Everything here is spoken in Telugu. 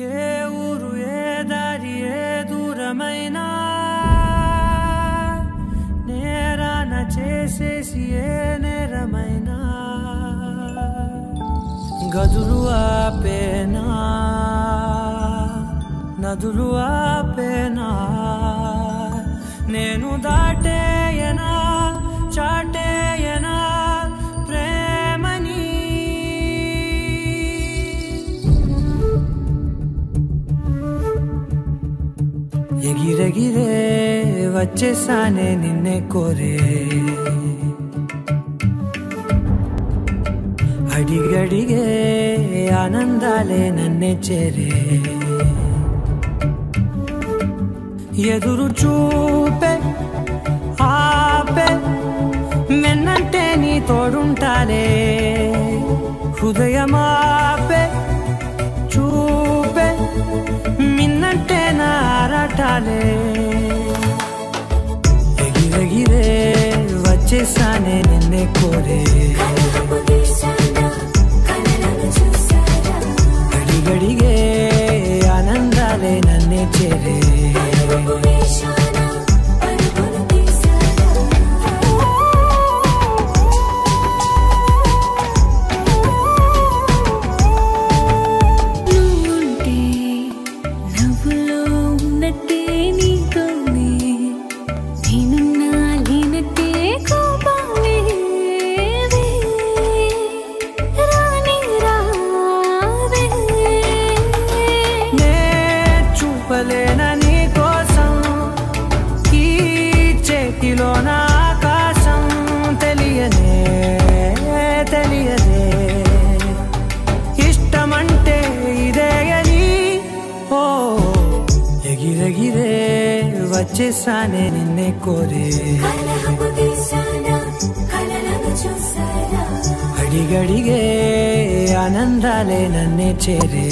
ఏ ఊరు ఏ దారి ఏ దూరమైనా నేరాన చేసేసి ఏ నేరమైనా గదులు ఆపేనా? నదులు ఆపేనా? నేను దాటేయనా? చాటేయనా ఎగిరెగిరే వచ్చేసానే నిన్నే కోరే అడిగడిగే ఆనందాలే నన్నే చేరే ఎదురు చూపే ఆపే మెన్నంటే నీ తోడుంటాలే హృదయమాపే ఆరాటాలే ఎగిరెగిరే వచ్చేసానే నిన్నే కోరే. గడిగడిగే ఆనందాలే నన్నే చేరే. వచ్చేసానే నిన్నే కోరే. అడిగడిగే ఆనందాలే నన్నే చేరే.